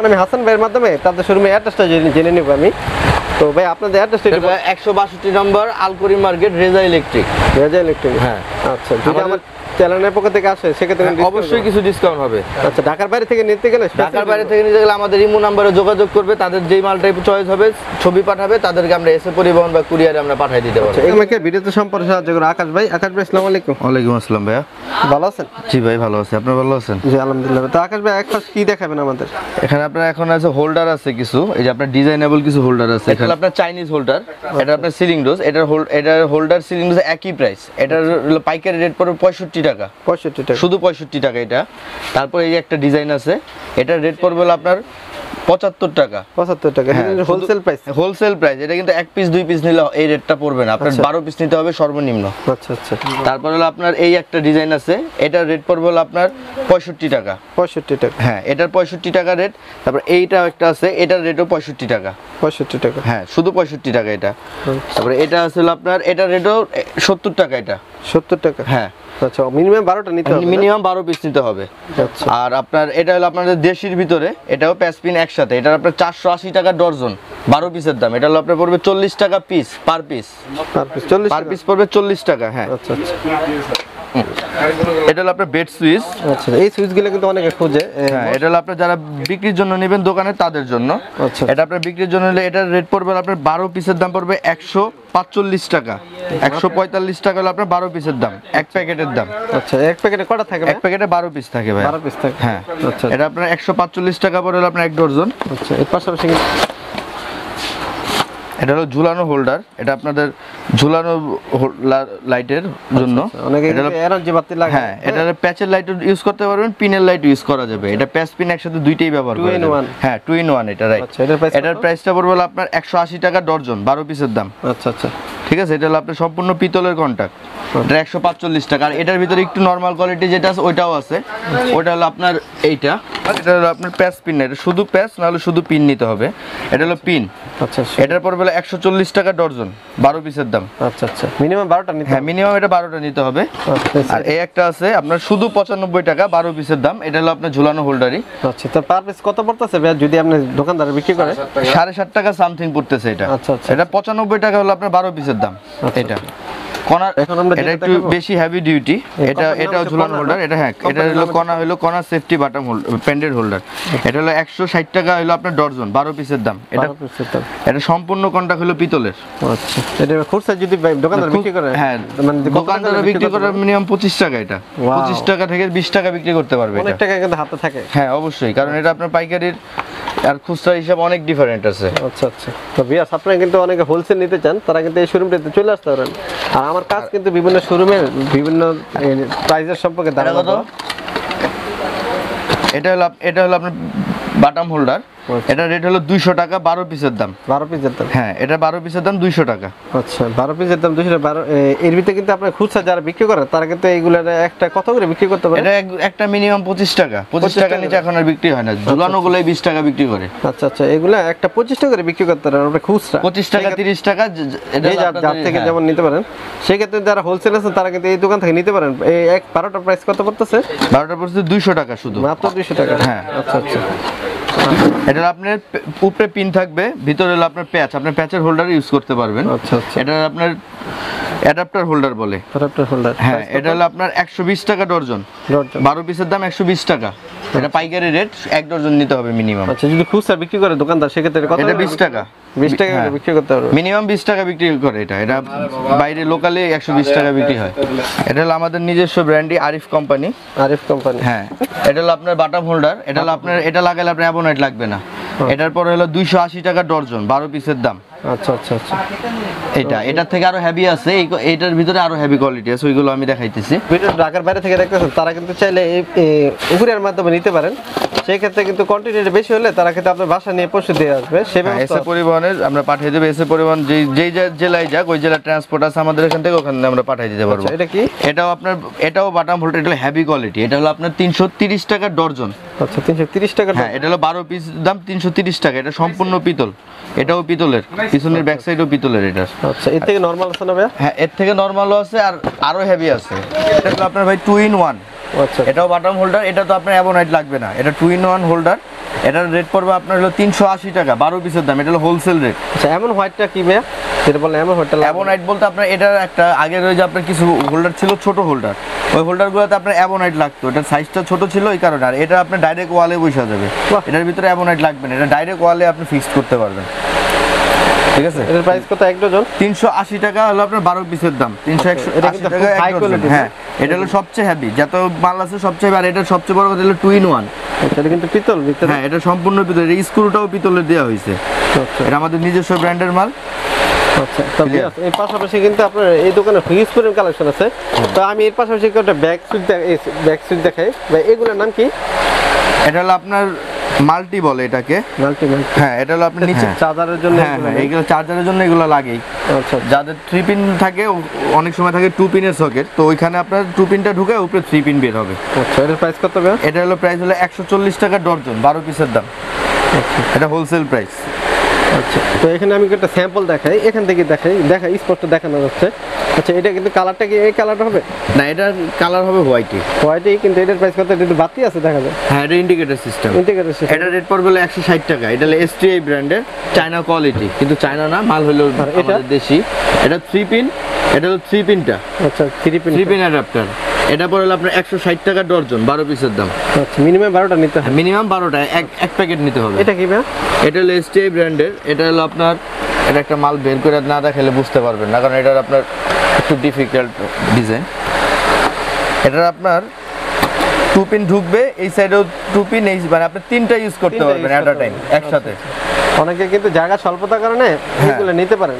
আমি হাসান ভাইয়ের মাধ্যমে তাদের শোরুমে অ্যাড্রেসটা জেনে নেব আমি। তো ভাই আপনাদের অ্যাড্রেসটা এটা একশো বাষট্টি number Alkuri market Reza electric Reza electric হ্যাঁ। আচ্ছা যদি আমার চ্যানেলের পক্ষ থেকে আসে সেক্ষেত্রে অবশ্যই কিছু ডিসকাউন্ট হবে। আচ্ছা ঢাকার বাইরে থেকে নিতে গেলে ঢাকার বাইরে থেকে নিতে গেলে আমাদের ইমো নাম্বারে যোগাযোগ করবে তাদের যেই মালটা চয়েস হবে ছবি পাঠাবে তাদেরকে আমরা এসে পরিবহন বা কুরিয়ারে আমরা পাঠিয়ে দিতে পারব। আমাকে ভিডিওতে সম্পর্কে সাহায্য করে। আকাশ ভাই আকাশ ভাই আসসালামু আলাইকুম। ওয়ালাইকুম আসসালাম ভাইয়া। ভালো আছেন? জি ভাই ভালো আছি। আপনি ভালো আছেন? জি আলহামদুলিল্লাহ। তো আকাশ ভাই এক কি দেখাবেন আমাদের? এখানে আপনার এখন আছে হোল্ডার আছে কিছু। এই যে আপনার ডিজাইনেবল কিছু হোল্ডার আছে এখানে। আপনার চাইনিজ হোল্ডার এটা আপনার সিলিং ডোজ এটার হোল্ড এটার হোল্ডার সিলিং ডোজ একই প্রাইস এটার পাইকারি রেট পড়বে পঁয়ষট্টি টাকা। পঁয়ষট্টি টাকা। শুধু পঁয়ষট্টি টাকা এটা। তারপর এই একটা ডিজাইন আছে। এটার রেট পড়বে হলো আপনার পঁচাত্তর টাকা। পঁচাত্তর টাকা। হ্যাঁ, হোলসেল প্রাইস হোলসেল প্রাইস এটা কিন্তু এক পিস দুই পিস নিলে এই রেটটা পড়বে না। আপনার আচ্ছা। বারো পিস নিতে হবে সর্বনিম্ন। আচ্ছা আচ্ছা। তারপর হলো আপনার এই একটা ডিজাইন আছে। এটার রেট পড়বে হলো আপনার পঁয়ষট্টি টাকা। পঁয়ষট্টি টাকা। হ্যাঁ এটার পঁয়ষট্টি টাকা রেট। তারপর এইটা একটা আছে। এটার রেটও পঁয়ষট্টি টাকা। পঁয়ষট্টি টাকা। হ্যাঁ শুধু পঁয়ষট্টি টাকা এটা। তারপরে এটা আছে হলো আপনার এটার রেটও সত্তর টাকা এটা। সত্তর টাকা। হ্যাঁ। আচ্ছা মিনিমাম বারোটা নিতে হবে মিনিমাম বারো পিস নিতে হবে। আচ্ছা। আর আপনার এটা হলো আপনাদের দেশির ভিতরে এটাও প্যাসপিন একসাথে। এটা আপনার চারশো আশি টাকা ডর্জন বারো পিসের দাম। এটা হলো আপনার পড়বে চল্লিশ টাকা piece per piece per piece চল্লিশ পার পিস পড়বে চল্লিশ টাকা হ্যাঁ। আচ্ছা আচ্ছা। এটা হলো আপনার বেড সুইচ আচ্ছা এই সুইচগুলো কিন্তু অনেকে খোঁজে। হ্যাঁ এটা হলো আপনার যারা বিক্রির জন্য নেবেন দোকানে তাদের জন্য। আচ্ছা। এটা আপনার বিক্রির জন্য হলে এটার রেট পড়বে আপনার বারো পিসের দাম পড়বে একশো পাঁচচল্লিশ টাকা। একশো পঁয়তাল্লিশ টাকা হলো আপনার বারো পিসের দাম এক প্যাকেটের দাম। আচ্ছা এক প্যাকেটে কটা থাকে এক প্যাকেটে বারো পিস থাকে ভাই। বারো পিস থাকে। হ্যাঁ। আচ্ছা। এটা আপনার একশো পাঁচচল্লিশ টাকা পড়ে হলো আপনার এক ডজন। আচ্ছা এর পাশাপাশি এটা হলো ঝুলানো হোল্ডার এটা আপনাদের ঝুলানো লাইটের জন্য। বাতি লাগে হ্যাঁ এটা প্যাচের লাইট ইউজ করতে পারবেন পিনের লাইট ইউজ করা যাবে। এটা প্যাচ পিন একসাথে দুইটাই ব্যবহার করা যাবে। হ্যাঁ টু ইন ওয়ান এটা রাইট আচ্ছা, এটার প্রাইসটা পড়বে আপনার একশো আশি টাকা ডর্জন বারো পিসের দাম। আচ্ছা আচ্ছা। ঠিক আছে এটা হলো আপনার সম্পূর্ণ পিতলের কন্ট্যাক্ট এটা একশো পাঁচচল্লিশ টাকা। আর এটার ভিতরে একটু নর্মাল কোয়ালিটি যেটা আছে ওইটাও আছে। ওটা হলো আপনার এইটা। এটা হলো আপনার প্যাচ পিন না এটা শুধু প্যাচ নাহলে শুধু পিন নিতে হবে। এটা হলো পিন আচ্ছা এটার পর বেলা একশো চল্লিশ টাকা ডর্জন বারো পিসের দাম। আচ্ছা আচ্ছা। মিনিমাম বারোটা নিতে হ্যাঁ মিনিমাম এটা বারোটা নিতে হবে। আচ্ছা, আর এই একটা আছে আপনার শুধু পঁচানব্বই টাকা বারো পিসের দাম। এটা হলো আপনার ঝুলানো হোল্ডারই আচ্ছা তো পার পিস কত পড়তেছে যদি আপনি দোকানদারে বিক্রি করে। সাড়ে সাত টাকা সামথিং পড়তেছে এটা। আচ্ছা, আচ্ছা। এটা পঁচানব্বই টাকা হলো আপনার বারো পিসের দাম আচ্ছা, এটা। এখন আমরা এটা একটু বেশি হেভি ডিউটি এটা এটাও ঝুলানো হোল্ডার এটা হ্যাঁ এটা হলো হলো সেফটি বাটাম হোল্ডার প্যান্ডেড হোল্ডার এটা হলো একশো ষাট টাকা হলো আপনার ডর্জন বারো পিসের দাম। এটা। এটা সম্পূর্ণ কন্টাক্ট হলো পিতলের। আচ্ছা। এটা খুচরা যদি দোকানদার বিক্রি করে হ্যাঁ মানে কত বিক্রি করার মিনিমাম পঁচিশ টাকা এটা। পঁচিশ টাকা থেকে বিশ টাকা বিক্রি করতে পারবে অনেক টাকা কিন্তু হাতে থাকে। হ্যাঁ অবশ্যই। কারণ এটা আপনার পাইকারির আর খুচরা হিসাব অনেক ডিফারেন্ট আছে। আচ্ছা আচ্ছা। তো বিয়াস আপনারা কিন্তু অনেকে হোলসেল নিতে চান তারা কিন্তু এই শোরুমটাতে চলে আসতে পারেন। আর আমার কাজ কিন্তু বিভিন্ন শোরুমের বিভিন্ন প্রাইজের সম্পর্কে ধারণা এটা হলো এটা হলো আপনার বাটাম হোল্ডার। এটা রেট হলো দুইশো টাকা বারো পিসের দাম। বারো পিসের দাম? হ্যাঁ এটা বারো পিসের দাম দুইশো টাকা। আচ্ছা বারো পিসের দাম দুশো বারো এর ভিতরে কিন্তু আপনার খুচরা যারা বিক্রি করে তারা কিন্তু এইগুলোর একটা কত করে বিক্রি করতে পারে? এটা একটা মিনিমাম পঁচিশ টাকা। পঁচিশ 25 টাকা নিচে এখন আর বিক্রি হয় না। ঝুলানো গুলোই বিশ টাকা বিক্রি করে। আচ্ছা আচ্ছা এগুলা একটা পঁচিশ টাকা করে বিক্রি করতে পারেন আপনার খুচরা। পঁচিশ টাকা তিরিশ টাকা যার- থেকে হ্যাঁ। যেমন নিতে পারেন সেক্ষেত্রে যারা হোলসেল আছে তারা কিন্তু এই দোকান থেকে নিতে পারেন। এই এক বারোটা প্রাইস কত পড়তেছে? বারোটা পড়ছে দুইশো টাকা শুধু। মাত্র দুইশো টাকা। হ্যাঁ। আচ্ছা আচ্ছা। এটা আপনার উপরে পিন থাকবে ভিতরে হলো আপনার প্যাচ আপনার প্যাচের হোল্ডার ইউজ করতে পারবেন। আচ্ছা আচ্ছা। এটা আপনার অ্যাডাপ্টার হোল্ডার বলে। অ্যাডাপ্টার হোল্ডার হ্যাঁ এটা হলো আপনার একশো বিশ টাকা ডর্জন। বারো পিসের দাম একশো বিশ টাকা। এটা পাইকারি রেট এক ডজন নিতে হবে মিনিমাম আচ্ছা যদি খুচরা বিক্রি করে দোকানদার সেক্ষেত্রে কত এটা করে বিশ বিক্রি- টাকা। বিশ টাকা হ্যাঁ। বিক্রি করতে পারবে। মিনিমাম বিশ টাকা বিক্রি করে এটা। এটা বাইরে লোকালে একশো বিশ টাকা বিক্রি হয়। এটা হলো আমাদের নিজস্ব ব্র্যান্ডই আরিফ কোম্পানি। আরিফ কোম্পানি। হ্যাঁ। এটা হলো আপনার বাটাম হোল্ডার। এটা হলো আপনার এটা লাগালে আপনার অ্যাবোনাইট লাগবে না। এটার পরে হলো দুইশো আশি টাকা ডর্জন বারো পিসের দাম। আচ্ছা আচ্ছা আচ্ছা। এটা এটার থেকে আরও হেভি আছে এটার ভিতরে আরও হেভি কোয়ালিটি আছে ওইগুলো আমি দেখাইতেছি। ভিডিও ঢাকার বাইরে থেকে দেখতেছেন তারা কিন্তু চাইলে উপরের মাধ্যমে নিতে পারেন। সেই ক্ষেত্রে কিন্তু কোয়ান্টিটি বেশি হলে তারা কিন্তু আপনার বাসা নিয়ে পৌঁছে দিয়ে আসবে সে হ্যাঁ, ব্যবস্থা এসে পরিবহনের আমরা পাঠিয়ে দেবো এসে পরিবহন যেই যেই জে- জেলায় যাক ওই জেলার ট্রান্সপোর্ট আছে আমাদের এখান থেকে ওখানে আমরা পাঠিয়ে দিতে পারব। আচ্ছা, এটা কি? এটাও আপনার এটাও বাটাম ভোল্ট এটা হলো হেভি কোয়ালিটি এটা হলো আপনার তিনশো তিরিশ টাকা ডর্জন। আচ্ছা তিনশো তিরিশ টাকা হ্যাঁ এটা হলো বারো পিস দাম তিনশো তিরিশ টাকা এটা সম্পূর্ণ পিতল। এটাও পিতলের পিছনের ব্যাক সাইডও পিতলের এটা। আচ্ছা এর থেকে নর্মাল আছে না ভাইয়া? হ্যাঁ এর থেকে নর্মালও আছে আর আরও হেভি আছে। এটা হলো আপনার ভাই টু ইন ওয়ান আচ্ছা। এটাও বাটাম হোল্ডার এটা তো আপনার অ্যাবোনাইট লাগবে না। এটা টু ইন ওয়ান হোল্ডার এটার রেট পড়বে আপনার হলো তিনশো আশি টাকা বারো পিসের দাম এটা হলো হোলসেল রেট আচ্ছা এমন হোয়াইটটা কি ভাইয়া? যেটা বললেন এমন হোয়াইটটা অ্যাবোনাইট বলতে আপনার এটার একটা আগের ওই যে আপনার কিছু হোল্ডার ছিল ছোট হোল্ডার ওই হোল্ডারগুলোতে আপনার অ্যাবোনাইট লাগতো। এটার সাইজটা ছোট ছিল এই কারণে আর এটা আপনার ডাইরেক্ট ওয়ালে বসে যাবে। এটার ভিতরে অ্যাবোনাইট লাগবে না এটা ডাইরেক্ট ওয়ালে আপনি ফিক্স করতে পারবেন। ঠিক আছে? এটার প্রাইস কত? এক ডজন? তিনশো আশি টাকা হলো আপনার বারো পিসের দাম। তিনশো একশো এটা আশি কিন্তু টাকা খুব এক high ডজন। হ্যাঁ এটা হলো সবচেয়ে হ্যাভি যত মাল আছে সবচেয়ে আর এটার সবচেয়ে বড় কথা হলো টু ইন ওয়ান আচ্ছা এটা কিন্তু পিতল ভিতরে? হ্যাঁ এটা সম্পূর্ণ পিতলের এই স্ক্রুটাও পিতলের দেওয়া হয়েছে। আচ্ছা। এটা আমাদের নিজস্ব ব্র্যান্ডের মাল। আচ্ছা Clear? বিয়াস, পাশাপাশি কিন্তু আপনার এই দোকানে হিউজ পরিমাণ কালেকশন আছে। তো আমি এর পাশাপাশি একটা ব্যাগ ব্যাগ দেখাই। ভাই এগুলোর নাম কি? এটা হলো আপনার মাল্টি বলে এটাকে। মাল্টি হ্যাঁ এটা হলো আপনার নিচে চার্জারের জন্য হ্যাঁ এগুলো হ্যাঁ চার্জারের জন্য এগুলো লাগেই। আচ্ছা। যাদের থ্রি পিন থাকে অনেক সময় থাকে টু পিনের সকেট তো ওইখানে আপনার টু পিনটা ঢুকে উপরে থ্রি পিন বের হবে। আচ্ছা এটার প্রাইস কত এটা হলো প্রাইস হলো একশো চল্লিশ টাকা ডর্জন বারো পিসের দাম। এটা হোলসেল প্রাইস আচ্ছা তো এখানে আমি একটা স্যাম্পল দেখাই এখান থেকে দেখাই দেখা স্পষ্ট দেখানো যাচ্ছে। আচ্ছা এটা কিন্তু কালারটা কি এই কালারটা হবে? না এটার কালার হবে হোয়াইটই হোয়াইটই কিন্তু এটার প্রাইস কত? এটা একটু বাতি আছে দেখা যায়। হ্যাঁ এটা ইন্ডিকেটর সিস্টেম ইন্টিগ্রেটেড এটা রেট পড়বে হলো একশো ষাট টাকা। এটা হলো এসটিআই ব্র্যান্ডের চায়না কোয়ালিটি কিন্তু চায়না না মাল হলো? আমাদের দেশি। এটা থ্রি পিন এটা হলো থ্রি পিনটা আচ্ছা three pin three pin adapter এটা পড়ে আপনার একশো ষাট টাকা ডর্জন বারো পিসের দাম। আচ্ছা মিনিমাম বারোটা নিতে হবে। মিনিমাম বারোটা এক এক প্যাকেট নিতে হবে। এটা কি এটা হলো এসটিআই ব্র্যান্ডের এটা হলো আপনার এটা একটা মাল বের করে না দেখালে বুঝতে পারবেন না কারণ এটার আপনার একটু ডিফিকাল্ট ডিজাইন এটার আপনার টু পিন ঢুকবে এই সাইডেও টু পিন এই মানে আপনি তিনটা ইউজ করতে পারবেন অ্যাট আ টাইম একসাথে। অনেকে কিন্তু জায়গা স্বল্পতার কারণে এগুলো নিতে পারেন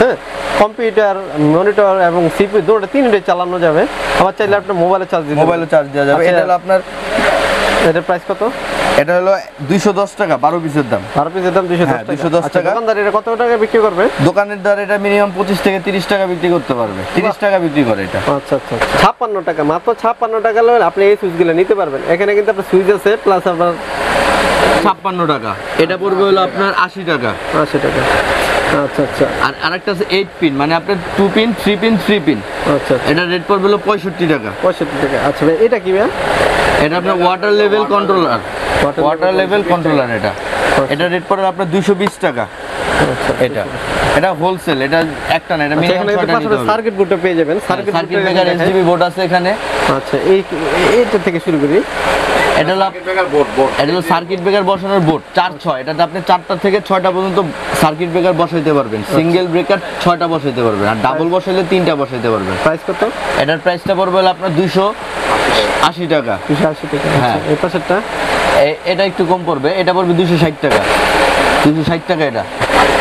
হ্যাঁ। কম্পিউটার মনিটর এবং সিপি দুটো তিনটে চালানো যাবে। আবার চাইলে আপনার মোবাইলে চার্জ দিতে মোবাইলে চার্জ দেওয়া যাবে। আচ্ছা। এটা হলো আপনার এটার প্রাইস কত? এটা হলো দুইশো দশ টাকা বারো পিসের দাম। বারো পিসের দাম দুইশো হ্যাঁ, দশ 210 আচ্ছা, টাকা। দোকানদার এটা কত টাকা বিক্রি করবে? দোকানের দ্বারা এটা মিনিমাম পঁচিশ থেকে তিরিশ টাকা বিক্রি করতে পারবে। তিরিশ টাকা বিক্রি করে এটা। আচ্ছা আচ্ছা ছাপ্পান্ন টাকা মাত্র ছাপ্পান্ন টাকা হলে আপনি এই সুইচগুলো নিতে পারবেন। এখানে কিন্তু আপনার সুইচ আছে প্লাস আপনার ছাপ্পান্ন টাকা। এটা পড়বে হলো আপনার আশি টাকা। আশি টাকা। আচ্ছা আচ্ছা। আর আরেকটা আছে এইট পিন মানে আপনার two pin three pin three pin আচ্ছা এটা রেট পড়বে হলো পঁয়ষট্টি টাকা। পঁয়ষট্টি টাকা। আচ্ছা ভাই এটা কি ভাই? এটা আপনার water level controller water level controller এটা। এটা রেট পড়বে আপনার দুইশো বিশ টাকা। এটা। এটা হোলসেল এটা একটা না এটা আচ্ছা, মিনিমাম এখানে কিন্তু ছয়টা নিতে হবে। সার্কিট বোর্ডটা পেয়ে যাবেন। সার্কিট ব্রেকার এসডিবি বোর্ড আছে এখানে। আচ্ছা এই এইটা থেকে শুরু করি। এটা হলো এটা হলো সার্কিট ব্রেকার বসানোর বোর্ড চার ছয়। এটাতে আপনি চারটা থেকে ছয়টা পর্যন্ত সার্কিট ব্রেকার বসাইতে পারবেন। সিঙ্গেল ব্রেকার ছয়টা বসাইতে পারবেন। আর ডাবল বসাইলে তিনটা বসাইতে পারবেন। প্রাইস কত? এটার প্রাইসটা পড়বে হলো আপনার দুইশো আশি টাকা। দুশো আশি টাকা হ্যাঁ। আচ্ছা, এই পাশেরটা? এটা একটু কম পড়বে। এটা পড়বে দুশো ষাট টাকা। দুশো ষাট টাকা এটা।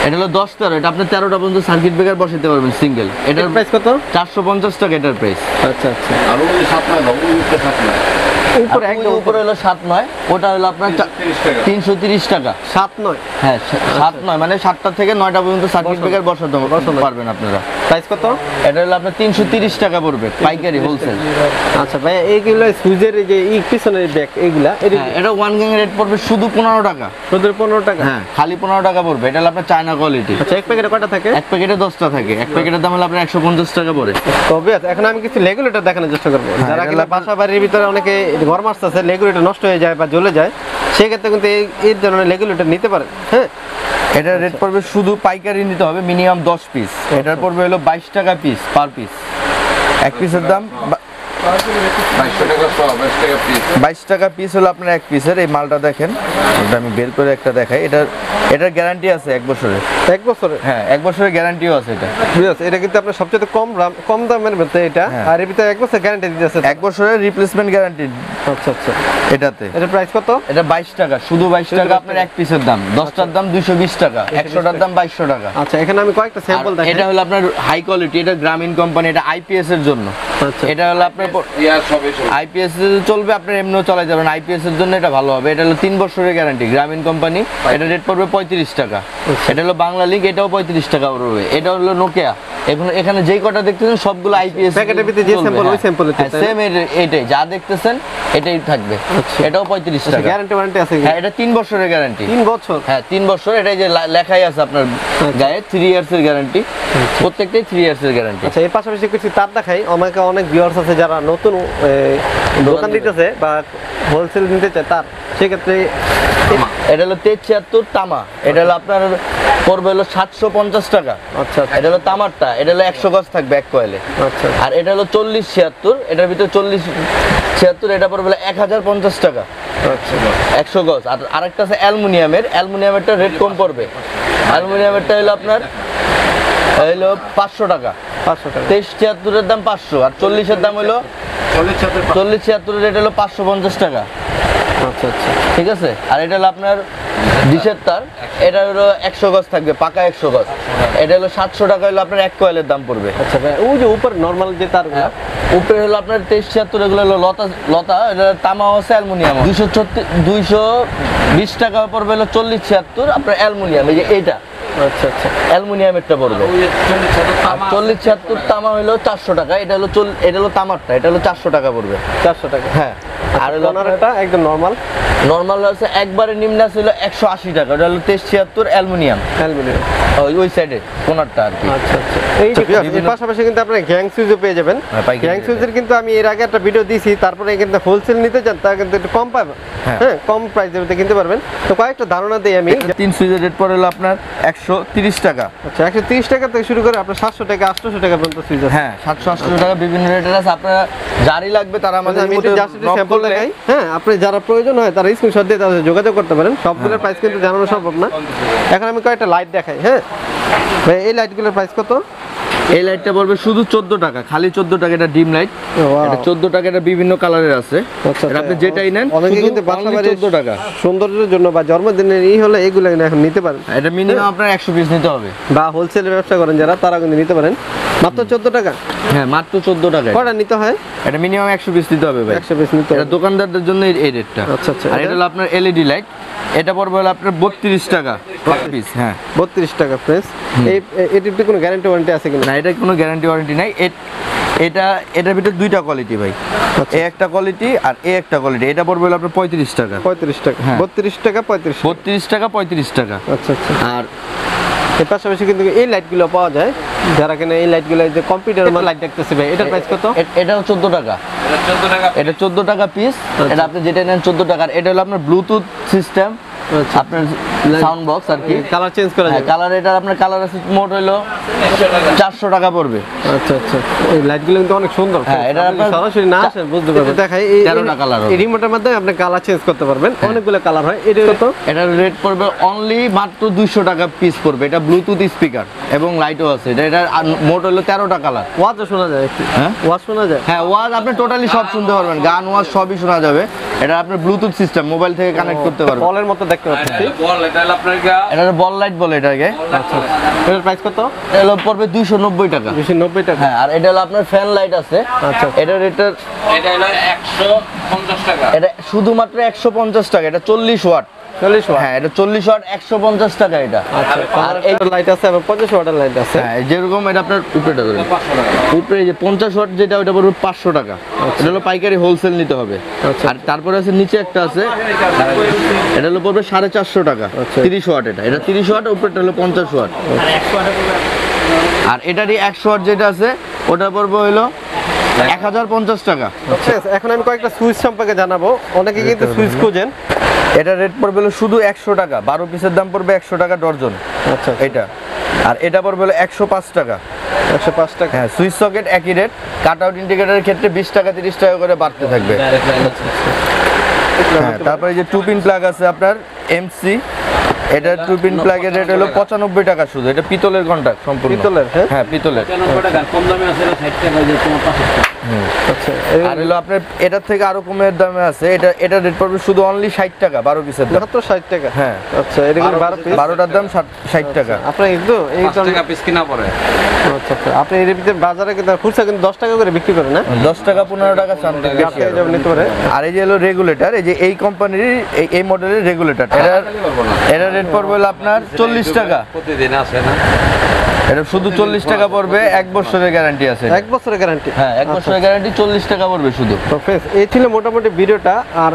এটা হলো দশ তেরো এটা আপনি তেরোটা পর্যন্ত সার্কিট ব্রেকার বসাইতে পারবেন সিঙ্গেল এটার প্রাইস কত? চারশো পঞ্চাশ টাকা এটার প্রাইস আচ্ছা আচ্ছা। আর ওই সাত ওই উপরে উপরে একদম উপরে হলো সাত নয় ওটা হলো আপনার তিরিশ টাকা। তিনশো তিরিশ টাকা। সাত নয়। হ্যাঁ সা- সাত নয় মানে সাতটা থেকে নয়টা পর্যন্ত সার্কিট ব্রেকার বসাতে পারবেন আপনারা। প্রাইস কত? এটা হলো আপনার তিনশো তিরিশ টাকা পড়বে পাইকারি হোলসেল আচ্ছা ভাই এইগুলো সুইজের যে ই পিছনের ব্যাগ এইগুলা এটা হ্যাঁ ওয়ান গ্যাং রেট পড়বে শুধু পনেরো টাকা। শুধু পনেরো টাকা? হ্যাঁ খালি পনেরো টাকা পড়বে। এটা হলো আপনার চায়না কোয়ালিটি আচ্ছা এক প্যাকেটে কয়টা থাকে? এক প্যাকেটে দশটা থাকে। এক প্যাকেটের দাম হলো আপনার একশো পঞ্চাশ টাকা পড়ে। তবে এখন আমি কিছু লেগুলেটর দেখানোর চেষ্টা করব। যারা কিনা বাসা বাড়ির ভিতরে অনেকে ঘর মারতেছে লেগুলেটার নষ্ট হয়ে যায় বা জ্বলে যায় সেক্ষেত্রে কিন্তু এই এই ধরনের লেগুলেটার নিতে পারেন হ্যাঁ? এটার রেট পড়বে শুধু পাইকারি নিতে হবে মিনিমাম দশ পিস এটার পড়বে হলো বাইশ টাকা পিস পার পিস এক পিসের দাম বাইশ টাকা পিস হলো আপনার এক পিসের এই মালটা দেখেন। ওটা আমি বের করে একটা দেখাই। এটার এটার গ্যারান্টি আছে এক বছরের। এক বছরে হ্যাঁ এক বছরের গ্যারান্টিও আছে এটা। Yes, এটা কিন্তু আপনার সবচেয়ে কম দাম কম দামের মধ্যে এটা। হ্যাঁ। আর এর ভিতরে এক বছর গ্যারান্টি দিতেছে এক বছরের রিপ্লেসমেন্ট গ্যারান্টি আচ্ছা আচ্ছা। এটাতে। এটা প্রাইস কত? এটা বাইশ টাকা শুধু বাইশ টাকা আপনার এক পিসের দাম। দশটার দাম দুইশো বিশ টাকা একশোটার দাম বাইশশো টাকা। আচ্ছা এখানে আমি কয়েকটা স্যাম্পল দেখাই এটা হলো আপনার হাই কোয়ালিটি এটা গ্রামীণ কোম্পানি এটা আইপিএস এর জন্য। এটা হলো আপনার আইপিএস চলবে আপনার এমনিও চালাই যাবেন। আইপিএস এর জন্য এটা ভালো হবে। এটা হলো তিন বছরের গ্যারান্টি গ্রামীণ কোম্পানি এটা রেট পড়বে পঁয়ত্রিশ টাকা। এটা হলো বাংলা লিগ এটাও পঁয়ত্রিশ টাকা পড়বে। এটা হলো নোকিয়া এগুলো এখানে যেই কটা দেখতেছেন সবগুলো আইপিএস প্যাকেটের ভিতরে যে sample, ওই sample এর তাই না? সেম এটাই যা দেখতেছেন এটাই থাকবে। আচ্ছা। এটাও পঁয়ত্রিশ টাকা। গ্যারান্টি ওয়ারেন্টি আছে। হ্যাঁ এটা তিন বছরের গ্যারান্টি তিন বছর? হ্যাঁ তিন বছর। এটাই যে লেখাই আছে আপনার গায়ে থ্রি ইয়ার্স এর গ্যারান্টি প্রত্যেকটাই থ্রি ইয়ার্স এর গ্যারান্টি আচ্ছা এর পাশাপাশি কিছু তার দেখাই। আমাকে অনেক ভিউয়ার্স আছে যারা নতুন দোকান দিতেছে বা হোলসেল নিতে চায় তার সেক্ষেত্রে এটা হলো তেজ ছিয়াত্তর তামা। এটা হলো আপনার পড়বে হলো সাতশো পঞ্চাশ টাকা। আচ্ছা এটা হলো তামারটা। এটা হলো একশো গজ থাকবে এক কয়েলে আচ্ছা আর এটা হলো চল্লিশ ছিয়াত্তর। এটার ভিতরে চল্লিশ ছিয়াত্তর এটা পড়বে এক হাজার পঞ্চাশ টাকা। আচ্ছা। একশো গজ। আর আরেকটা আছে অ্যালুমিনিয়ামের। অ্যালুমিনিয়ামেরটা রেট কম পড়বে। অ্যালুমিনিয়ামেরটা হলো আপনার হলো পাঁচশো টাকা। পাঁচশো টাকা। তেইশ ছিয়াত্তরের দাম পাঁচশো আর চল্লিশের দাম হলো চল্লিশ ছিয়াত্তরের রেট হলো পাঁচশো পঞ্চাশ টাকা। আচ্ছা আচ্ছা। ঠিক আছে? আর এটা হলো আপনার ডিশের তার। এটা হলো একশো গজ থাকবে পাকা একশো গজ। এটা হলো সাতশো টাকা হলো আপনার এক কয়েলের দাম পড়বে। আচ্ছা ভাই ওই যে উপর নর্মাল যে তার হ্যাঁ, উপরে হলো আপনার তেইশ ছিয়াত্তর এগুলো হলো লতা লতা এটা তামাও আছে অ্যালুমিনিয়াম। দুইশো ছত্রিশ দুইশো বিশ টাকা পড়বে হলো চল্লিশ ছিয়াত্তর আপনার অ্যালুমিনিয়াম এই যে এইটা। আচ্ছা আচ্ছা। অ্যালুমিনিয়ামেরটা পড়বে চল্লিশ ছিয়াত্তর তামা হলো চারশো টাকা এটা হলো চল এটা হলো তামারটা এটা হলো চারশো টাকা পড়বে। চারশো টাকা। হ্যাঁ। আর পনেরোটা একদম নর্মাল নর্মাল আছে একবারে নিম্ন ছিল একশো আশি টাকা। ওটা হলো তেইশ ছিয়াত্তর অ্যালুমিনিয়াম। অ্যালুমিনিয়াম। ওই সাইডে কোনারটা আর কি। আচ্ছা আচ্ছা। এই যে পাশাপাশি কিন্তু আপনার গ্যাং সুইজও পেয়ে যাবেন। গ্যাং সুইজের কিন্তু আমি এর আগে একটা ভিডিও দিয়েছি তারপরে কিন্তু হোলসেল নিতে চান তা কিন্তু একটু কম পাবেন হ্যাঁ। হ্যাঁ কম প্রাইসের মধ্যে কিনতে পারবেন। তো কয়েকটা ধারণা দিই আমি। তিন সুইজের রেট পড়ে হলো আপনার একশো তিরিশ টাকা। আচ্ছা একশো তিরিশ টাকা থেকে শুরু করে আপনার সাতশো টাকা আটশোশো টাকা পর্যন্ত সুইচ আছে। হ্যাঁ সাতশো আটশো টাকা বিভিন্ন রেটের আছে। আপনারা যারই লাগবে তারা আমাদের আমি জাস্ট স্যাম্পল দেখাই হ্যাঁ আপনি যারা প্রয়োজন হয় তারা স্ক্রিনশট দিয়ে তাদের যোগাযোগ করতে পারেন। সবগুলোর প্রাইস কিন্তু জানানো সম্ভব না। এখন আমি কয়েকটা লাইট দেখাই হ্যাঁ। এই লাইটগুলোর প্রাইস কত? এই লাইটটা পড়বে শুধু চোদ্দ টাকা খালি চোদ্দ টাকা এটা ডিম লাইট এটা চোদ্দ টাকা এটা বিভিন্ন কালারের আছে। আচ্ছা, এটা আপনি আচ্ছা। যেটাই নেন অনেকে কিন্তু বাসা বাড়ির চোদ্দ টাকা। সৌন্দর্যের জন্য বা জন্মদিনের ই হলে এগুলো এখন নিতে পারেন। এটা মিনিমাম আপনার একশো পিস নিতে হবে। বা হোলসেলের ব্যবসা করেন যারা তারা কিন্তু নিতে পারেন। মাত্র চোদ্দ টাকা? হ্যাঁ মাত্র চোদ্দ টাকা কটা নিতে হয়? এটা মিনিমাম একশো পিস নিতে হবে ভাই। একশো পিস নিতে এটা হবে। দোকানদারদের জন্য এই রেটটা আচ্ছা, আচ্ছা। আর এটা হলো আপনার এলইডি লাইট এটা পড়বে হলো আপনার বত্রিশ টাকা পিস হ্যাঁ। বত্রিশ টাকা প্রেস এটির কি কোনো গ্যারান্টি ওয়ারেন্টি আছে কিনা? না এটা কোনো গ্যারান্টি ওয়ারেন্টি নাই। এটা এটার ভিতরে দুইটা কোয়ালিটি ভাই। আচ্ছা। এ একটা কোয়ালিটি আর এ একটা কোয়ালিটি এটা পড়বে হলো আপনার পঁয়ত্রিশ টাকা। পঁয়ত্রিশ টাকা। হ্যাঁ। বত্রিশ টাকা পঁয়ত্রিশ বত্রিশ টাকা পঁয়ত্রিশ টাকা। আচ্ছা আচ্ছা। আর এর পাশাপাশি কিন্তু এই লাইটগুলো পাওয়া যায়। যারা কিনা এই লাইটগুলো যে কম্পিউটার লাইট দেখতেছে ভাই। এটার প্রাইস কত? এটা এটাও চোদ্দ টাকা। চোদ্দ টাকা এটা চোদ্দ টাকা পিস এটা আপনি যেটা নেন চোদ্দ টাকা আর এটা হলো আপনার ব্লুটুথ সিস্টেম আচ্ছা। আপনার সাউন্ড বক্স আর কি? কালার চেঞ্জ করা হ্যাঁ যায় কালার এটা আপনার কালার আছে মোট হলো চারশো টাকা পড়বে। আচ্ছা আচ্ছা। এই লাইটগুলো কিন্তু অনেক সুন্দর। হ্যাঁ, এটা আপনি আপনার- সরাসরি না আসেন বুঝতে পারবেন। দেখাই এই তেরোটা হবে। এই রিমোটের মাধ্যমে আপনি কালার চেঞ্জ করতে পারবেন। অনেকগুলো কালার হয়। এটা কত? এটার রেট পড়বে অনলি মাত্র দুইশো টাকা পিস পড়বে। এটা ব্লুটুথ স্পিকার এবং লাইটও আছে। এটা এটার মোট হলো তেরোটা কালার ওয়াজও শোনা যায় হ্যাঁ? ওয়াজ শোনা যায়? হ্যাঁ ওয়াজ আপনি টোটালি সব শুনতে পারবেন। গান ওয়াজ সবই শোনা যাবে। এটা আপনার ব্লুটুথ সিস্টেম মোবাইল থেকে কানেক্ট করতে পারবেন। বলের মতো দেখতে পাচ্ছি। বল এটা হলো আপনার গা। এটা বল লাইট বলে এটাকে। এটার প্রাইস কত? এটা হলো পড়বে দুইশো নব্বই টাকা। দুশো নব্বই টাকা। হ্যাঁ আর এটা হলো আপনার ফ্যান লাইট আছে। আচ্ছা। এটা রেটের এটা হলো একশো পঞ্চাশ টাকা। এটা শুধুমাত্র একশো পঞ্চাশ টাকা এটা চল্লিশ ওয়াট চল্লিশ ওয়াট। হ্যাঁ এটা চল্লিশ ওয়াট একশো পঞ্চাশ টাকা এটা। আচ্ছা আর এই লাইট আছে এবং পঞ্চাশ ওয়াটের লাইট আছে। হ্যাঁ যেরকম এটা আপনার উপরেটা উপরে যে পঞ্চাশ ওয়াট যেটা ওটা পড়বে পাঁচশো টাকা। এটা হলো পাইকারি হোলসেল নিতে হবে। আচ্ছা। আর তারপরে আছে নিচে একটা আছে। এটা হলো পড়বে সাড়ে চারশো টাকা। আচ্ছা। তিরিশ ওয়াট এটা। এটা তিরিশ ওয়াট উপরেটা হলো পঞ্চাশ ওয়াট। আর এটারই একশো ওয়াট যেটা আছে ওটা পড়বে হলো এক হাজার পঞ্চাশ টাকা। এখন আমি কয়েকটা সুইচ সম্পর্কে জানাব। অনেকে কিন্তু সুইচ খোঁজেন। এটা রেট পড়বে হলো শুধু একশো টাকা। বারো পিসের দাম পড়বে একশো টাকা ডর্জন। আচ্ছা এটা। আর এটা পড়বে হলো একশো পাঁচ টাকা। একশো পাঁচ টাকা। হ্যাঁ সুইচ সকেট একই রেট কাট আউট ইন্ডিকেটারের ক্ষেত্রে বিশ টাকা তিরিশ টাকা করে বাড়তে থাকবে। হ্যাঁ তারপরে যে টু পিন প্লাগ আছে আপনার এমসি এটা টু পিন প্লাগের রেট হলো পঁচানব্বই টাকা শুধু। এটা পিতলের কন্ট্যাক্ট সম্পূর্ণ। পিতলের, হ্যাঁ? হ্যাঁ পিতলের। কম দামে আছে ষাট টাকা যে তোমার পাঁচশো আচ্ছা আর হলো আপনার এটার থেকে আরও কমের দামে আছে। এটা এটা রেট পড়বে শুধু অনলি ষাট টাকা বারো পিসের দাম। মাত্র ষাট টাকা? হ্যাঁ। আচ্ছা এটা কিন্তু বারো পিস বারোটার দাম ষাট টাকা। আপনার কিন্তু এই টাকা পিস কিনা পড়ে আচ্ছা আচ্ছা আপনি এর ভিতরে বাজারে কিন্তু খুচরা কিন্তু দশ টাকা করে বিক্রি করেন না? দশ টাকা পনেরো টাকা সামথিং বেশি আপনি নিতে পারে। আর এই যে হলো রেগুলেটর এই যে এই কোম্পানির এই এই মডেলের রেগুলেটর এটার রেট পড়বে হলো আপনার চল্লিশ টাকা। প্রতিদিন আসে না। এটা শুধু চল্লিশ টাকা পড়বে এক বছরের গ্যারান্টি আছে। এক বছরের গ্যারান্টি হ্যাঁ এক বছরের গ্যারান্টি চল্লিশ টাকা পড়বে শুধু। তো ফ্রেন্ডস এই ছিল মোটামুটি ভিডিওটা। আর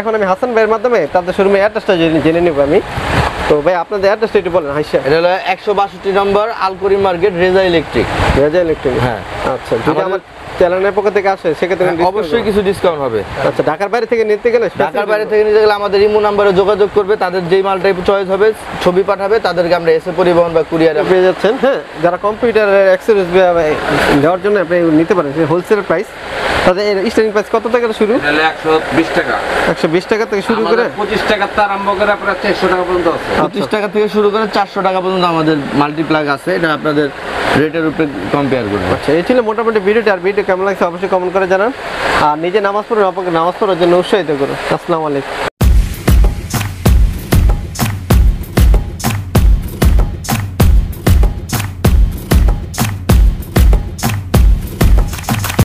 এখন আমি হাসান ভাইয়ের মাধ্যমে তাদের শোরুমে অ্যাড্রেসটা জেনে জেনে নেব আমি। তো ভাই আপনাদের অ্যাড্রেসটা একটু বলেন হাইসা এটা হলো একশো বাষট্টি number Alkuri market Reza electric. Reza electronic হ্যাঁ। আচ্ছা যদি আমার চ্যানেলের পক্ষ থেকে আসে সেক্ষেত্রে অবশ্যই কিছু ডিসকাউন্ট হবে। আচ্ছা ঢাকার বাইরে থেকে নিতে গেলে ঢাকার বাইরে থেকে নিতে গেলে আমাদের ইমো নাম্বারে যোগাযোগ করবে তাদের যেই মালটাই চয়েস হবে ছবি পাঠাবে তাদেরকে আমরা এসে পরিবহন বা কুরিয়ারে পেয়ে যাচ্ছেন হ্যাঁ যারা কম্পিউটারের অ্যাক্সেসরিজ দেওয়ার জন্য আপনি নিতে পারেন হোলসেল প্রাইস তাদের স্টার্টিং প্রাইস কত টাকা থেকে শুরু? একশো বিশ টাকা। একশো বিশ টাকা থেকে শুরু করে? পঁচিশ টাকার তো আরম্ভ করে আপনার চারশো টাকা পর্যন্ত আছে। পঁচিশ টাকা থেকে শুরু করে চারশো টাকা পর্যন্ত আমাদের মাল্টিপ্লাগ আছে এটা আপনাদের রেটের উপরে কম্পেয়ার করবে আচ্ছা এই ছিল মোটামুটি ভিডিওটা, আর ভিডিও কেমন লাগছে অবশ্যই কমেন্ট করে জানান। আর নিজে নামাজ পড়ুন আপনাকে নামাজ পড়ার জন্য উৎসাহিত করুন। আসসালামু আলাইকুম।